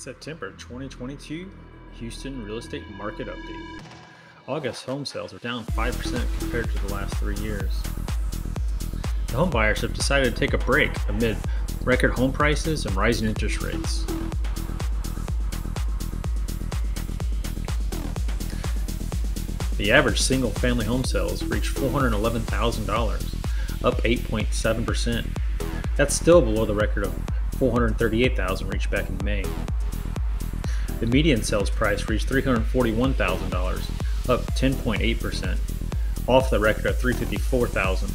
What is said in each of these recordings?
September 2022 Houston Real Estate Market Update. August home sales are down 5% compared to the last three years. The home buyers have decided to take a break amid record home prices and rising interest rates. The average single family home sales reached $411,000, up 8.7%. That's still below the record of 438,000 reached back in May. The median sales price reached $341,000, up 10.8%, off the record of $354,000.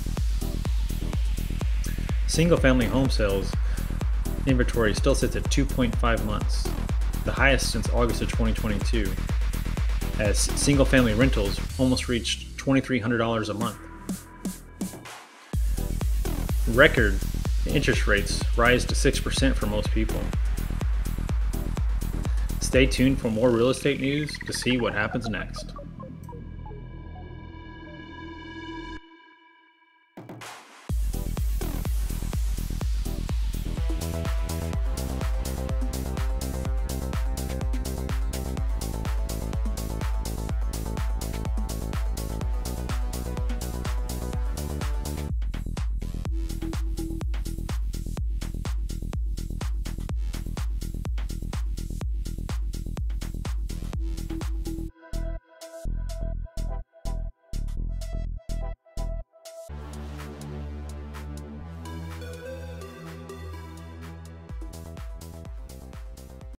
Single family home sales inventory still sits at 2.5 months, the highest since August of 2022, as single family rentals almost reached $2,300 a month. Record interest rates rise to 6% for most people. Stay tuned for more real estate news to see what happens next.